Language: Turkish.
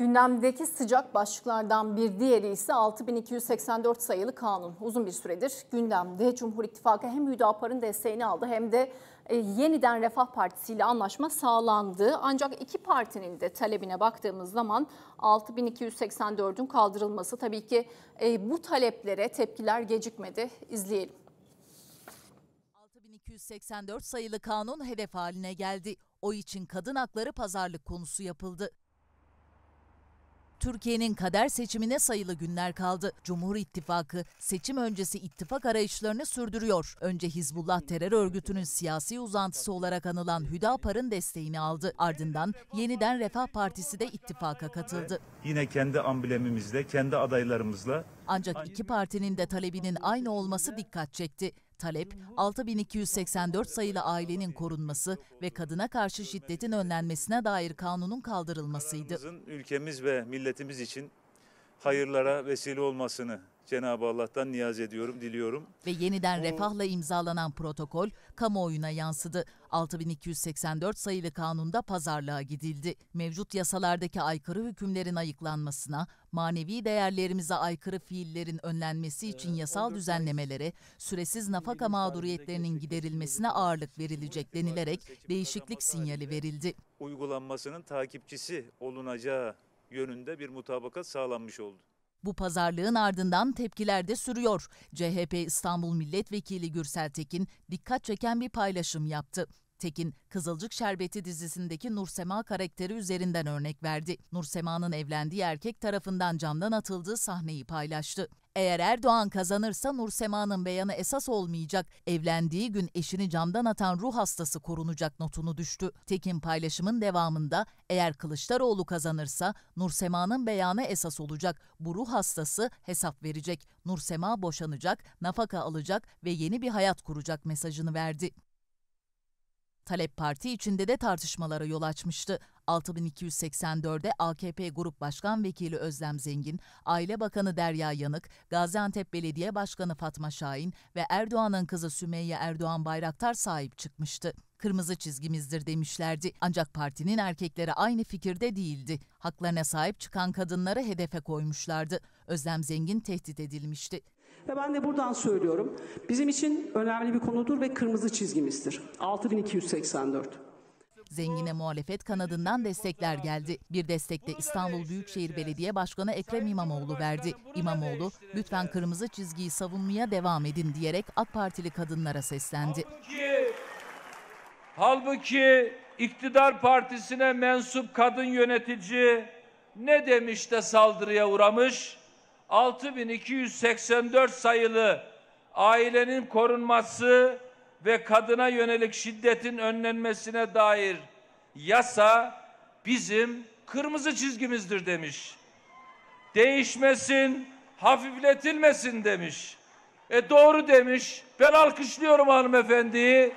Gündemdeki sıcak başlıklardan bir diğeri ise 6284 sayılı kanun. Uzun bir süredir gündemde Cumhur İttifakı hem Hüdapar'ın desteğini aldı hem de e, yeniden Refah Partisi ile anlaşma sağlandı. Ancak iki partinin de talebine baktığımız zaman 6284'ün kaldırılması tabii ki e, bu taleplere tepkiler gecikmedi. İzleyelim. 6284 sayılı kanun hedef haline geldi. O için kadın hakları pazarlık konusu yapıldı. Türkiye'nin kader seçimine sayılı günler kaldı. Cumhur İttifakı seçim öncesi ittifak arayışlarını sürdürüyor. Önce Hizbullah terör örgütünün siyasi uzantısı olarak anılan Hüdapar'ın desteğini aldı. Ardından yeniden Refah Partisi de ittifaka katıldı. Yine kendi amblemimizle, kendi adaylarımızla. Ancak iki partinin de talebinin aynı olması dikkat çekti. Talep 6284 sayılı ailenin korunması ve kadına karşı şiddetin önlenmesine dair kanunun kaldırılmasıydı. Ülkemiz ve milletimiz için hayırlara vesile olmasını Cenab-ı Allah'tan niyaz ediyorum, diliyorum. Ve yeniden refahla imzalanan protokol kamuoyuna yansıdı. 6284 sayılı kanunda pazarlığa gidildi. Mevcut yasalardaki aykırı hükümlerin ayıklanmasına, manevi değerlerimize aykırı fiillerin önlenmesi için yasal düzenlemelere, süresiz nafaka mağduriyetlerinin giderilmesine ağırlık verilecek denilerek değişiklik sinyali verildi. Uygulanmasının takipçisi olunacağı yönünde bir mutabakat sağlanmış oldu. Bu pazarlığın ardından tepkiler de sürüyor. CHP İstanbul Milletvekili Gürsel Tekin dikkat çeken bir paylaşım yaptı. Tekin, Kızılcık Şerbeti dizisindeki Nursema karakteri üzerinden örnek verdi. Nursema'nın evlendiği erkek tarafından camdan atıldığı sahneyi paylaştı. Eğer Erdoğan kazanırsa Nursema'nın beyanı esas olmayacak. Evlendiği gün eşini camdan atan ruh hastası korunacak notunu düştü. Tekin paylaşımın devamında eğer Kılıçdaroğlu kazanırsa Nursema'nın beyanı esas olacak. Bu ruh hastası hesap verecek. Nursema boşanacak, nafaka alacak ve yeni bir hayat kuracak mesajını verdi. Talep Parti içinde de tartışmalara yol açmıştı. 6284'de AKP Grup Başkan Vekili Özlem Zengin, Aile Bakanı Derya Yanık, Gaziantep Belediye Başkanı Fatma Şahin ve Erdoğan'ın kızı Sümeyye Erdoğan Bayraktar sahip çıkmıştı. Kırmızı çizgimizdir demişlerdi. Ancak partinin erkekleri aynı fikirde değildi. Haklarına sahip çıkan kadınları hedefe koymuşlardı. Özlem Zengin tehdit edilmişti. Ve ben de buradan söylüyorum. Bizim için önemli bir konudur ve kırmızı çizgimizdir. 6284. Zengine muhalefet kanadından destekler geldi. Bir destekte İstanbul Büyükşehir Belediye Başkanı Ekrem İmamoğlu verdi. İmamoğlu, lütfen kırmızı çizgiyi savunmaya devam edin diyerek AK Partili kadınlara seslendi. Halbuki, halbuki iktidar partisine mensup kadın yönetici ne demiş de saldırıya uğramış? 6284 sayılı ailenin korunması ve kadına yönelik şiddetin önlenmesine dair yasa bizim kırmızı çizgimizdir demiş. Değişmesin, hafifletilmesin demiş. E doğru demiş. Ben alkışlıyorum hanımefendiyi.